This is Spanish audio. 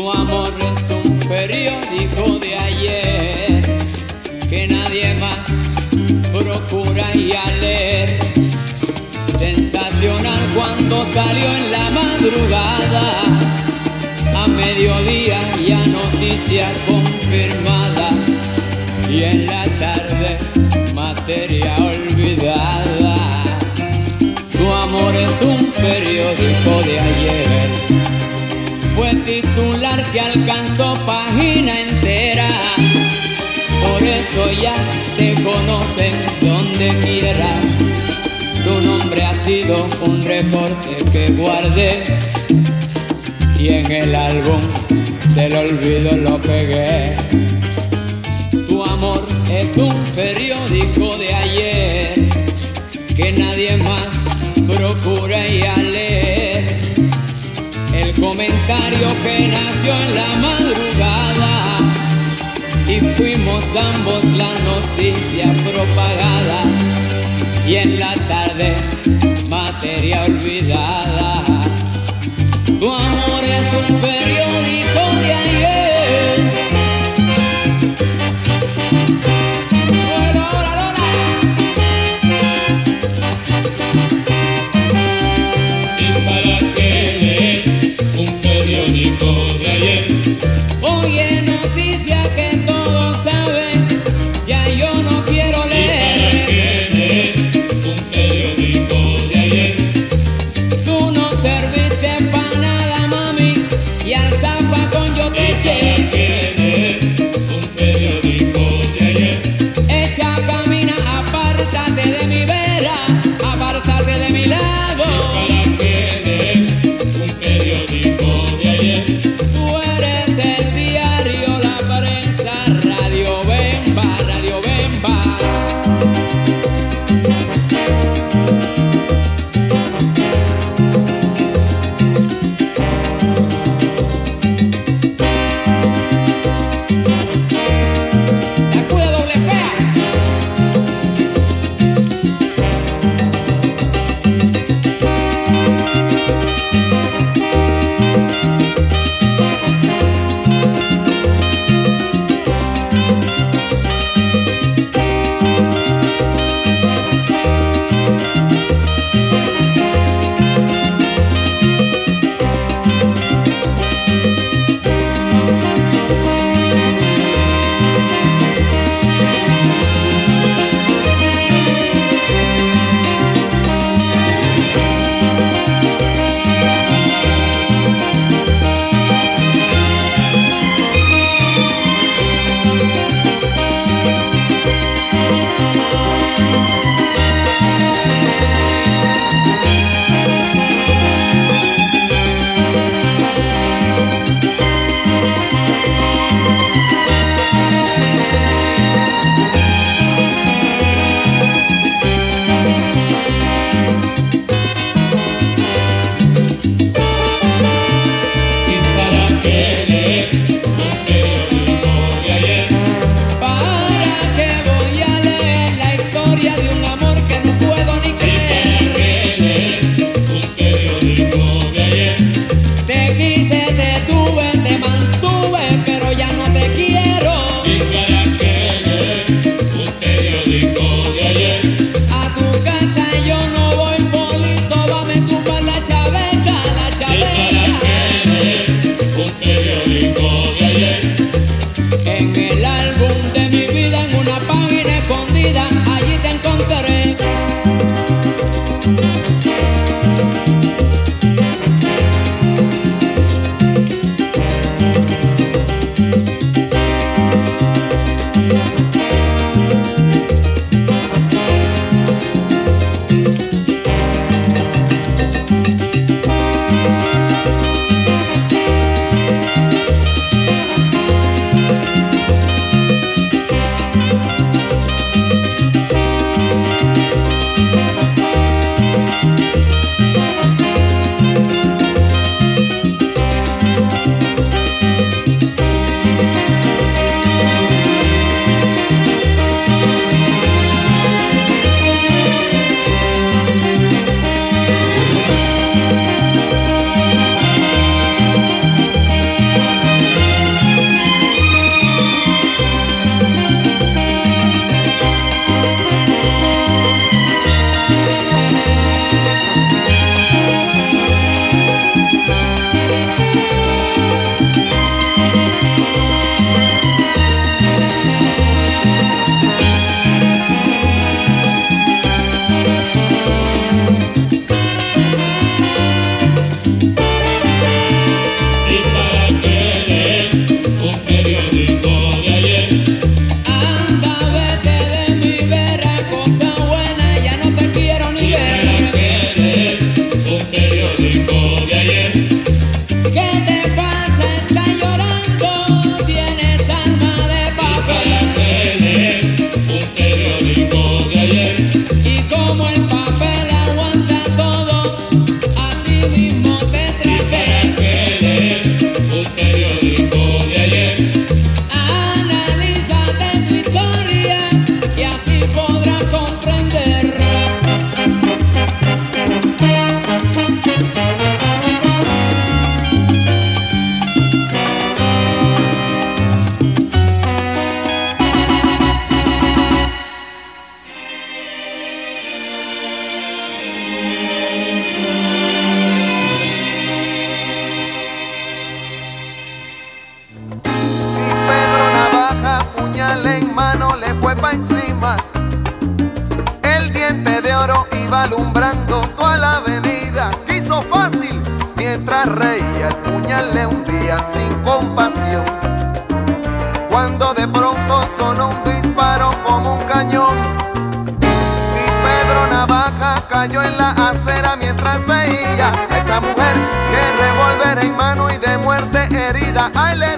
es un periódico de ayer que nadie más procura y a leer. Sensacional cuando salió en la madrugada, a mediodía ya noticia confirmada y en la tarde materia olvidada. Tu amor es un periódico de ayer, fue titular alcanzó página entera. Por eso ya te conocen donde quiera. Tu nombre ha sido un recorte que guardé y en el álbum del olvido lo pegué. Tu amor es un periódico de ayer que nadie más procura y. El comentario que nació en la madrugada y fuimos ambos la noticia propagada y en la tarde materia olvidada. mano le fue pa' encima. El diente de oro iba alumbrando toda la avenida. Quiso fácil mientras reía. El puñal le hundía sin compasión. Cuando de pronto sonó un disparo como un cañón. Y Pedro Navaja cayó en la acera mientras veía a esa mujer que revolver en mano y de muerte herida. Ay, le